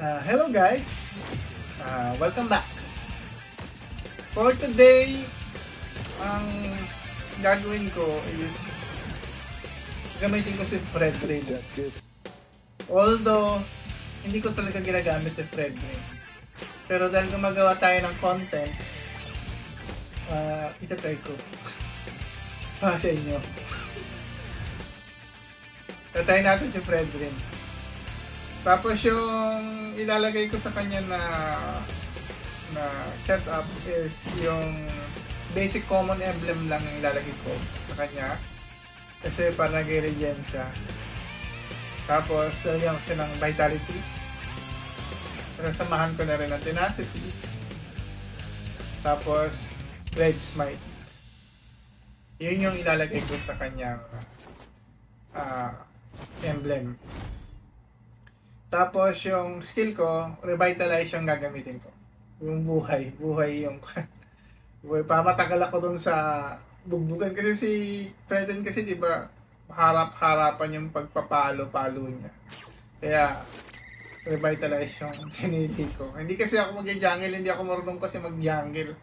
Uh, hello guys! Uh, welcome back! For today, ang gagawin ko is gamitin ko si Fred Ray. Although, hindi ko talaga ginagamit si Fred Ray. Pero dahil gumagawa tayo ng content, uh, itatry ko. Para sa inyo. Tatry natin si Fred Ray. Tapos yung ilalagay ko sa kanya na na setup is yung basic common emblem lang yung ilalagay ko sa kanya. Kasi para nag-regen siya. Tapos lalagyan ko siya ng vitality. Sasamahan ko na rin ng tenacity. Tapos red smite. Yun yung ilalagay ko sa kanyang uh, emblem. Tapos yung skill ko, revitalize yung gagamitin ko. Yung buhay, buhay yung buhay. Pamatagal ako dun sa bugbugan kasi si Freden kasi 'di ba harap-harapan yung pagpapalo-palo niya. Kaya revitalize yung pinili ko. Hindi kasi ako mag-jungle, hindi ako marunong kasi mag-jungle.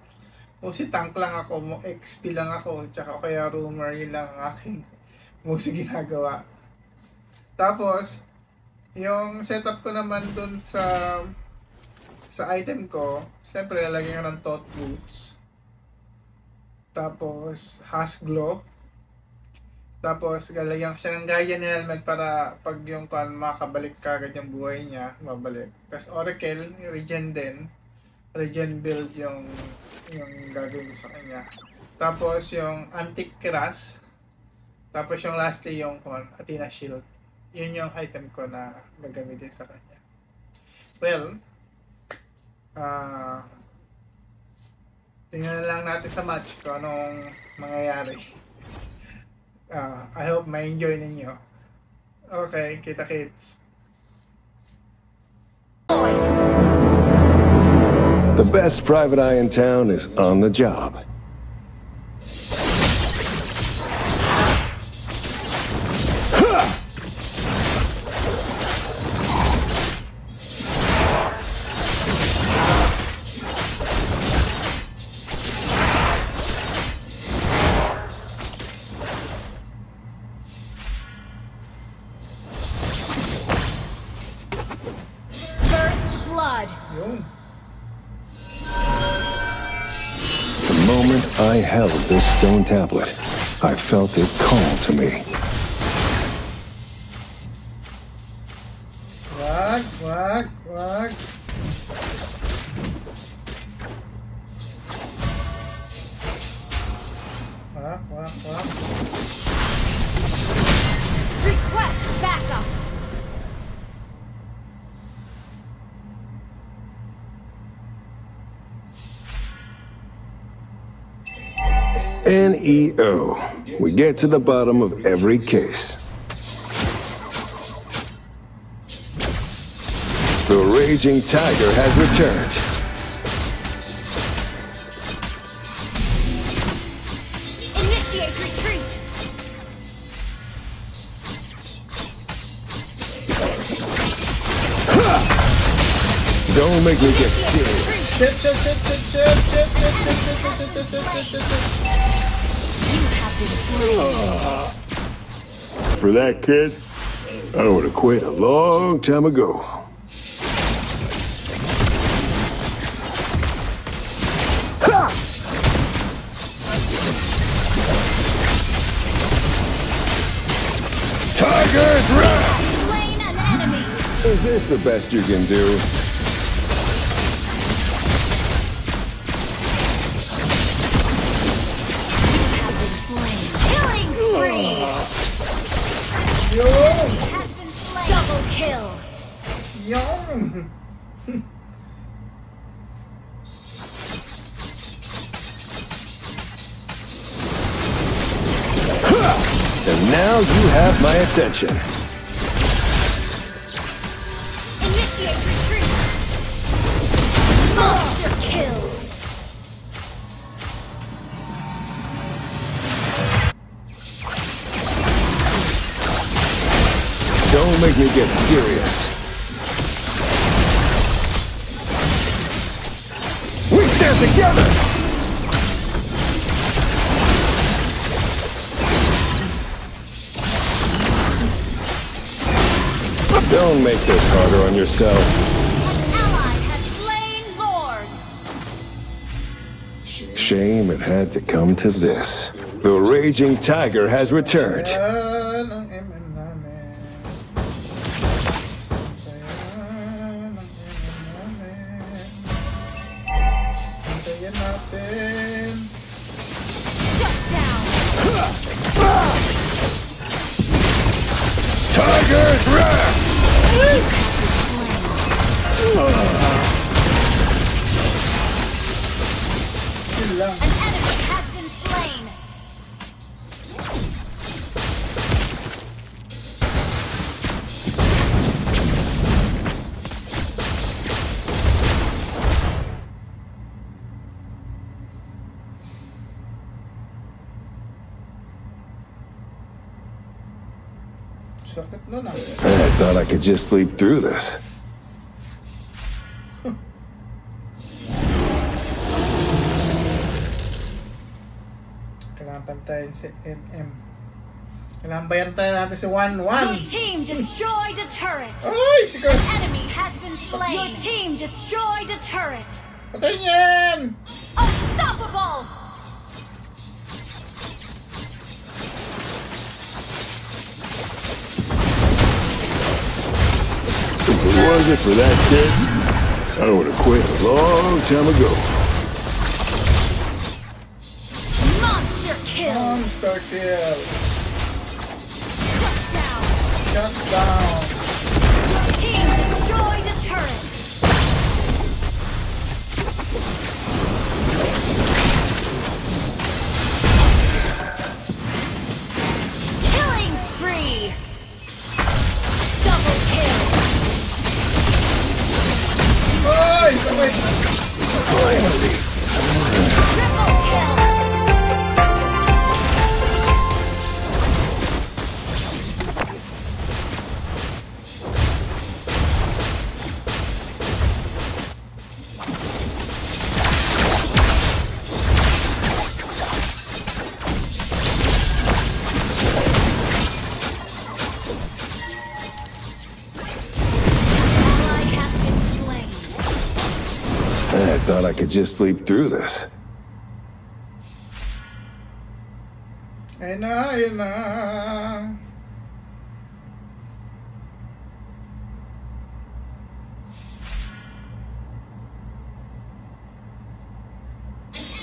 Si tank lang ako, mo XP lang ako, tsaka kaya rumor yun lang ang aking musi ginagawa. Tapos, yung setup ko naman dun sa sa item ko, siyempre lalagyan ko ng tot boots. Tapos, has glow. Tapos, lalagyan siya ng Guardian helmet para pag yung kan makabalik kagad yung buhay niya, mabalik. Tapos, Oracle, regen din. Regen build yung yung gagawin sa kanya. Tapos, yung Antique Crash. Tapos, yung lastly, yung kon, Athena Shield yun yung item ko na gagamitin sa kanya. Well, uh, tingnan lang natin sa match kung anong mangyayari. Uh, I hope may enjoy ninyo. Okay, kita kits. The best private eye in town is on the job. Blood. The moment I held this stone tablet, I felt it call to me. Wag, wag, wag. Wag, wag, wag. Request backup. NEO. We get to the bottom of every case. The raging tiger has returned. Initiate retreat. Don't make me get serious. For that kid, I would have quit a long time ago. Tigers round! Slain an enemy. Is this the best you can do? Double kill. Yum! And now you have my attention. Let me get serious. We stand together! Don't make this harder on yourself. An ally has slain Lord. Shame it had to come to this. The raging tiger has returned. Tiger's wrath! Thought I could just sleep through this. Kailangan pantayin si MM. Kailangan bayantayan natin si 1-1. Your team destroyed a turret. Ay! Sikat! An enemy has been slain. Your team destroyed a turret. Patayin yan! Unstoppable. If it wasn't for that kid, I would have quit a long time ago. Monster kill. Monster kill! Shut down. Shut down! Your team destroyed a turret. Ay! I thought I could just sleep through this. Ayun na, ayun na.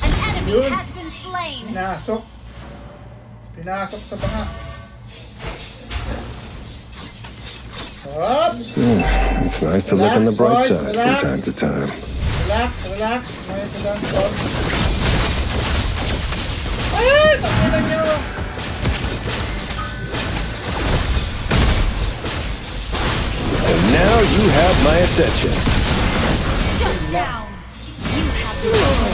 An enemy Yun. has been slain. Pinasok. Pinasok sa banga. Up! Hmm, it's nice to look on the bright side from time to time. Relax, relax. May lang po. Ay! Takilan nyo! And now you have my attention. Shut down. You have the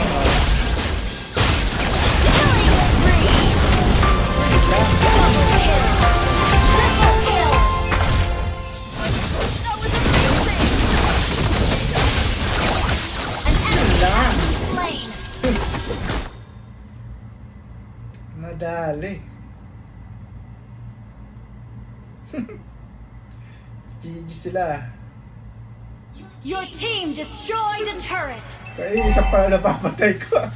GG sila. Your team destroyed a turret. Kaya yung isa pa napapatay ko.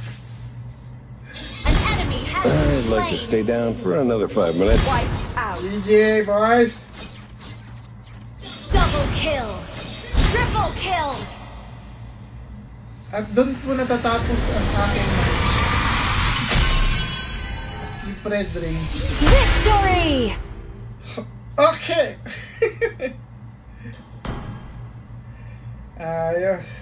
An enemy has been I'd like to stay down for another five minutes. Wiped out. GG, boys! Double kill. Triple kill. At doon po natatapos ang aking si Fred Ring. Victory. Okay! Uh, Ayos.